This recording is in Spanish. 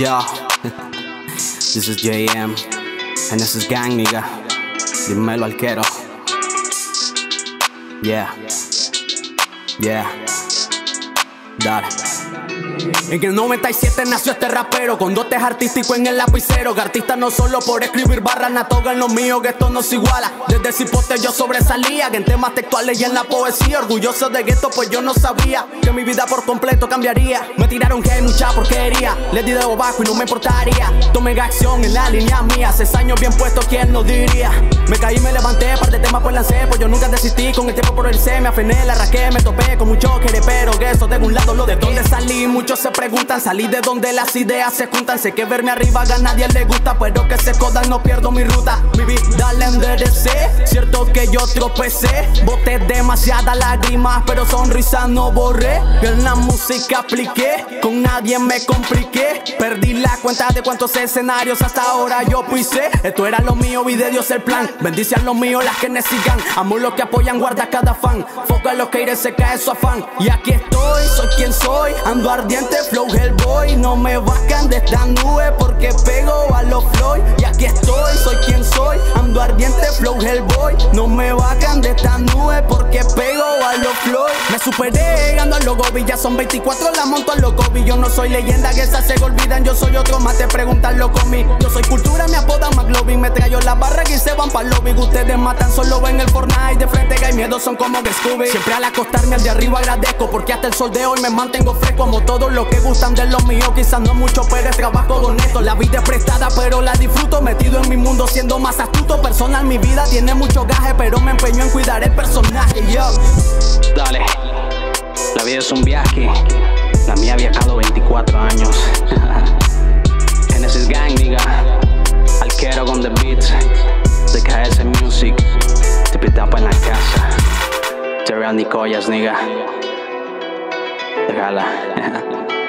Yo, this is JM, and this is Gang, nigga. Dímelo alquero. Yeah, yeah, En el 97 nació este rapero Con dotes artísticos en el lapicero. Que artista no solo por escribir barras Natoga en lo mío que esto no se iguala. Desde cipote yo sobresalía Que en temas textuales y en la poesía. Orgulloso de esto pues yo no sabía Que mi vida por completo cambiaría. Me tiraron que hay mucha porquería. Les di de bajo y no me importaría. Tomé acción en la línea mía. Seis años bien puestos, ¿quién lo diría? Me caí, me levanté, par de temas pues lancé. Pues yo nunca desistí, con el tiempo por el C Me afiné, la rasqué, me topé con mucho querer Pero que eso de un lado de dónde salí Muchos se preguntan, salí de donde las ideas se juntan. Sé que verme arriba a nadie le gusta, pero que se codan, no pierdo mi ruta. Mi vida la enderecé, cierto que yo tropecé. Boté demasiadas lágrimas, pero sonrisa no borré. En la música apliqué, con nadie me compliqué. Perdí la cuenta de cuántos escenarios hasta ahora yo puse. Esto era lo mío y de Dios el plan. Bendice a los míos, las que me sigan. Amo los que apoyan, guarda cada fan. Foca los que iré, se cae su afán. Y aquí estoy, soy quien soy, ando ardiente flow Hellboy No me bajan de esta nube porque pego a los Floyd Y aquí estoy, soy quien soy Ando ardiente flow Hellboy No me bajan de esta nube porque pego superé llegando al logo ya son 24 la monto al loco Yo no soy leyenda que esas se olvidan Yo soy otro más te preguntan loco mí Yo soy cultura me apodan McLovin Me traigo la barra y se van pa'l lobby Ustedes matan solo ven el Fortnite De frente que hay miedo son como que Scooby Siempre al acostarme al de arriba agradezco Porque hasta el sol de hoy me mantengo fresco Como todo lo que gustan de lo mío, quizás no mucho, pero es trabajo honesto. La vida es prestada, pero la disfruto. Metido en mi mundo, siendo más astuto. Personal, mi vida tiene mucho gaje, pero me empeño en cuidar el personaje. Yo. La vida es un viaje. La mía ha viajado 24 años. Genesis Gang, nigga. Alquero con the beats. De KS Music. Te pitapa en la casa. Terreal Nicoyas, nigga. Regala.